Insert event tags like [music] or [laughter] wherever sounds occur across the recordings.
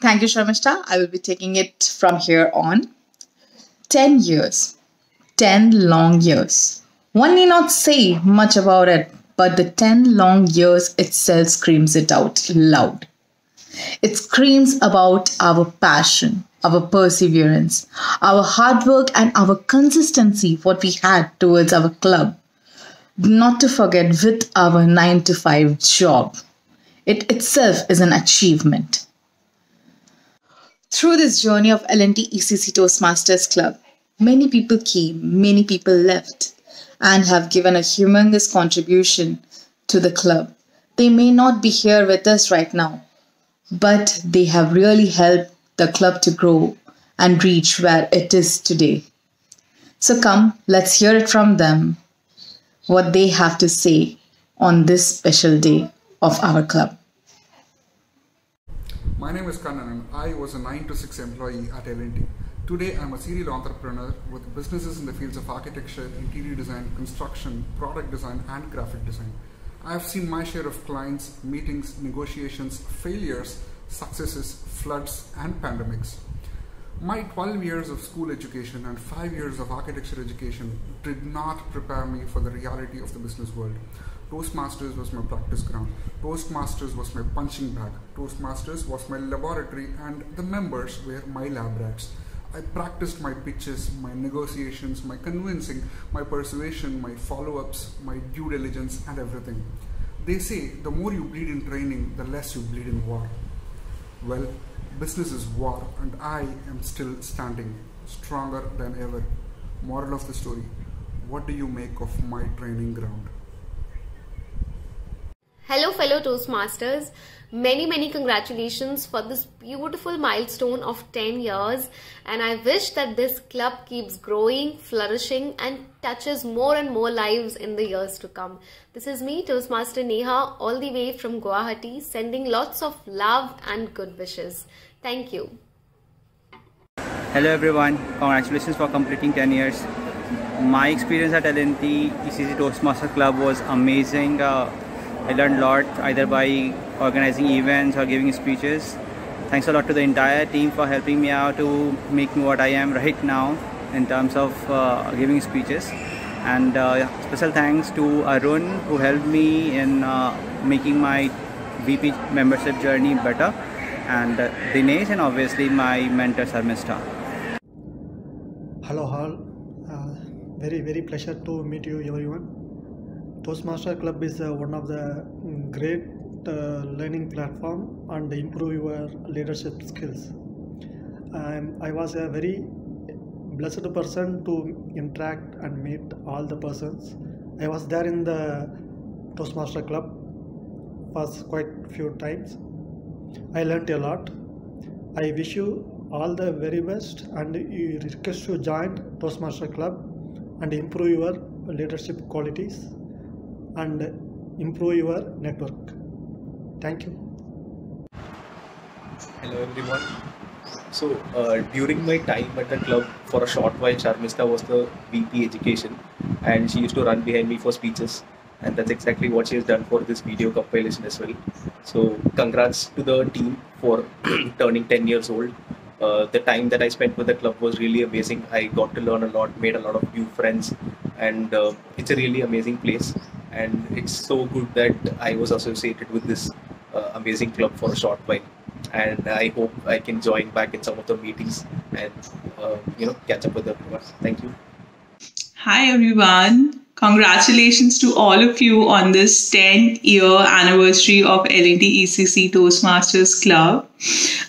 Thank you, Sharmishta. I will be taking it from here on. 10 years. 10 long years. One need not say much about it, but the 10 long years itself screams it out loud. It screams about our passion, our perseverance, our hard work, and our consistency, what we had towards our club. Not to forget with our 9 to 5 job. It itself is an achievement. Through this journey of L&T ECC Toastmasters Club, many people came, many people left, and have given a humongous contribution to the club. They may not be here with us right now, but they have really helped the club to grow and reach where it is today. So come, let's hear it from them, what they have to say on this special day of our club. My name is Kannan and I was a 9 to 6 employee at L&T. Today I'm a serial entrepreneur with businesses in the fields of architecture, interior design, construction, product design and graphic design. I've seen my share of clients, meetings, negotiations, failures, successes, floods and pandemics. My 12 years of school education and 5 years of architecture education did not prepare me for the reality of the business world. Toastmasters was my practice ground. Toastmasters was my punching bag. Toastmasters was my laboratory and the members were my lab rats. I practiced my pitches, my negotiations, my convincing, my persuasion, my follow-ups, my due diligence and everything. They say the more you bleed in training, the less you bleed in war. Well, business is war and I am still standing, stronger than ever. Moral of the story, what do you make of my training ground? Hello, fellow Toastmasters. Many, many congratulations for this beautiful milestone of 10 years. And I wish that this club keeps growing, flourishing, and touches more and more lives in the years to come. This is me, Toastmaster Neha, all the way from Guwahati, sending lots of love and good wishes. Thank you. Hello everyone, congratulations for completing 10 years. My experience at L&T ECC Toastmaster Club was amazing. Uh, I learned a lot either by organizing events or giving speeches. Thanks a lot to the entire team for helping me out to make me what I am right now in terms of uh, giving speeches. And uh, special thanks to Arun who helped me in uh, making my VP membership journey better. And Dinesh and obviously my mentor Sarmista. Hello all, uh, very very pleasure to meet you everyone. Toastmaster Club is uh, one of the great uh, learning platform and improve your leadership skills. Um, I was a very blessed person to interact and meet all the persons. I was there in the Toastmaster Club was quite few times. I learned a lot. I wish you all the very best and you request to join Toastmaster Club and improve your leadership qualities and improve your network. Thank you. Hello everyone. So uh, during my time at the club for a short while, Sharmista was the VP education and she used to run behind me for speeches and that's exactly what she has done for this video compilation as well. So congrats to the team for [clears throat] turning 10 years old. Uh, the time that I spent with the club was really amazing. I got to learn a lot, made a lot of new friends and uh, it's a really amazing place and it's so good that I was associated with this uh, amazing club for a short while. And I hope I can join back in some of the meetings and uh, you know catch up with everyone. Thank you. Hi everyone. Congratulations to all of you on this 10 year anniversary of L&T ECC Toastmasters Club.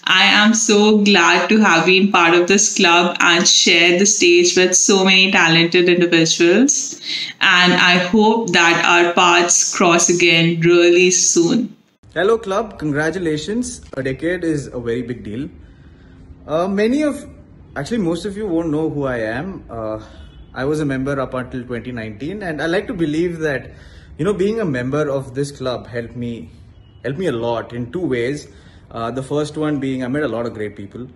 I am so glad to have been part of this club and share the stage with so many talented individuals. And I hope that our paths cross again really soon. Hello, club. Congratulations. A decade is a very big deal. Uh, many of, actually, most of you won't know who I am. Uh, I was a member up until 2019, and I like to believe that, you know, being a member of this club helped me, helped me a lot in two ways. Uh, the first one being I met a lot of great people,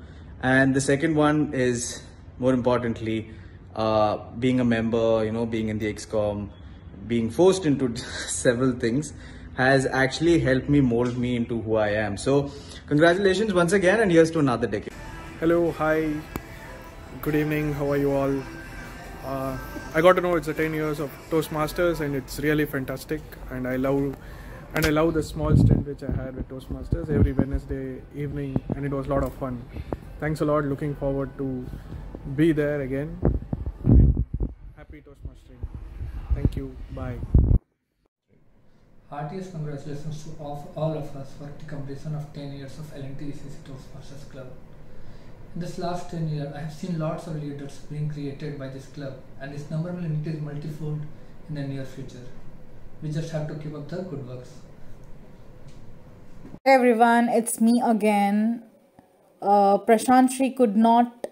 and the second one is more importantly, uh, being a member, you know, being in the XCOM, being forced into [laughs] several things has actually helped me mold me into who I am. So, congratulations once again, and here's to another decade. Hello, hi, good evening, how are you all? Uh, I got to know it's a 10 years of Toastmasters and it's really fantastic and I love and I love the small stint which I had with Toastmasters every Wednesday evening and it was a lot of fun. Thanks a lot, looking forward to be there again. Happy Toastmastering. Thank you, bye. Heartiest congratulations to all, of us for the completion of 10 years of L&T ECC Toastmasters Club. In this last 10 years, I have seen lots of leaders being created by this club and its number will increase multifold in the near future. We just have to keep up the good works. Hey everyone, it's me again. Uh, could not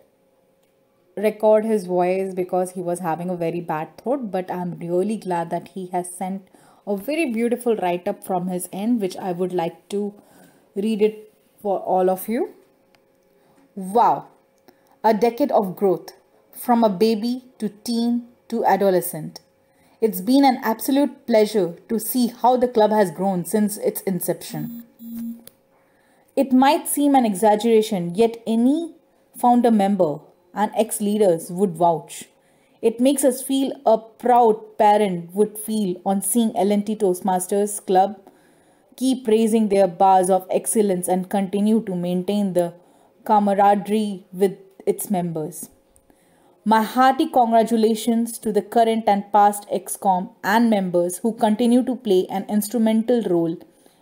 record his voice because he was having a very bad throat, but I'm really glad that he has sent a very beautiful write up from his end, which I would like to read it for all of you. Wow, a decade of growth from a baby to teen to adolescent. It's been an absolute pleasure to see how the club has grown since its inception. It might seem an exaggeration, yet any founder member and ex leaders would vouch. It makes us feel a proud parent would feel on seeing L&T Toastmasters Club keep raising their bars of excellence and continue to maintain the camaraderie with its members. My hearty congratulations to the current and past XCOM and members who continue to play an instrumental role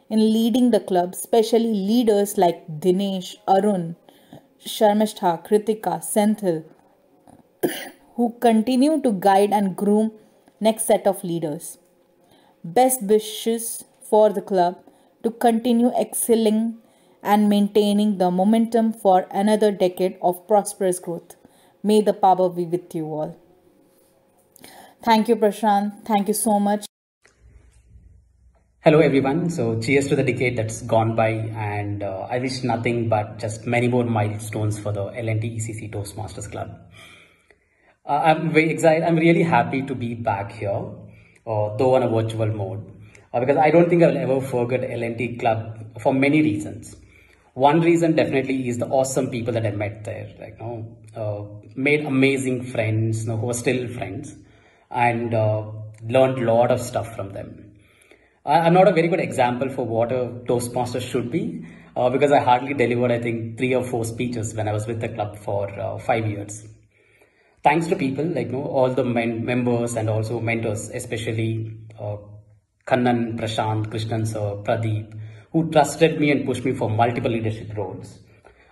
in leading the club, especially leaders like Dinesh, Arun, Sharmishta, Kritika, Senthil, [coughs] who continue to guide and groom next set of leaders. Best wishes for the club to continue excelling and maintaining the momentum for another decade of prosperous growth. May the power be with you all. Thank you, Prashant. Thank you so much. Hello everyone. So cheers to the decade that's gone by and uh, I wish nothing but just many more milestones for the L&T ECC Toastmasters Club. Uh, I'm very excited. I'm really happy to be back here, uh, though on a virtual mode, uh, because I don't think I'll ever forget L&T Club for many reasons. One reason definitely is the awesome people that I met there. Like, you know, uh, made amazing friends, you know, who are still friends, and uh, learned a lot of stuff from them. I'm not a very good example for what a Toastmaster should be uh, because I hardly delivered, I think, three or four speeches when I was with the club for uh, five years. Thanks to people like you know, all the men- members and also mentors, especially uh, Kannan, Prashant, Krishnan sir, Pradeep, who trusted me and pushed me for multiple leadership roles.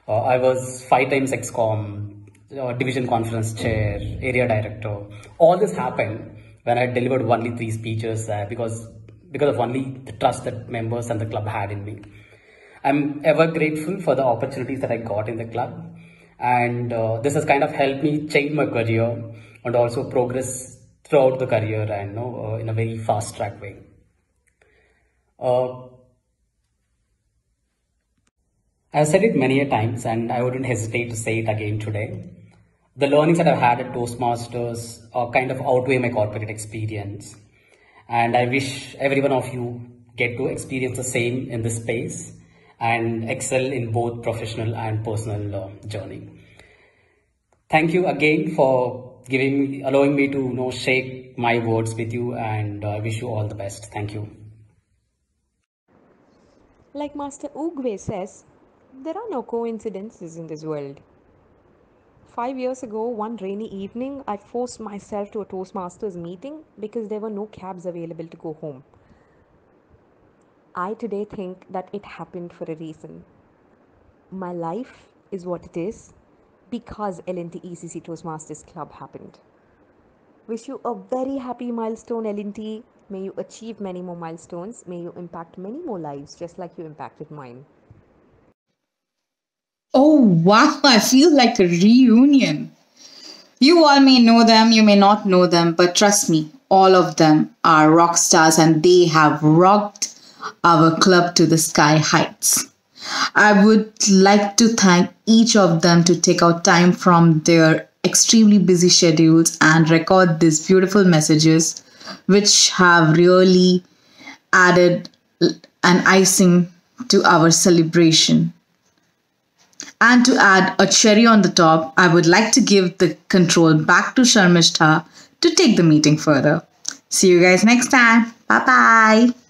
Uh, I was five times XCOM, uh, division conference chair, area director. All this happened when I delivered only three speeches uh, because because of only the trust that members and the club had in me. I'm ever grateful for the opportunities that I got in the club. And uh, this has kind of helped me change my career and also progress throughout the career and you know, uh, in a very fast track way. I've said it many a times and I wouldn't hesitate to say it again today. The learnings that I've had at Toastmasters kind of outweigh my corporate experience and I wish every one of you get to experience the same in this space and excel in both professional and personal uh, journey. Thank you again for giving me, allowing me to you know, share my words with you and I uh, wish you all the best. Thank you. Like Master Oogway says, there are no coincidences in this world. Five years ago, one rainy evening, I forced myself to a Toastmasters meeting because there were no cabs available to go home. I today think that it happened for a reason. My life is what it is because L&T ECC Toastmasters Club happened. Wish you a very happy milestone, L&T. May you achieve many more milestones. May you impact many more lives just like you impacted mine. Oh, wow, I feel like a reunion. You all may know them, you may not know them, but trust me, all of them are rock stars and they have rocked our club to the sky heights. I would like to thank each of them to take out time from their extremely busy schedules and record these beautiful messages, which have really added an icing to our celebration. And to add a cherry on the top, I would like to give the control back to Sharmishta to take the meeting further. See you guys next time. Bye bye.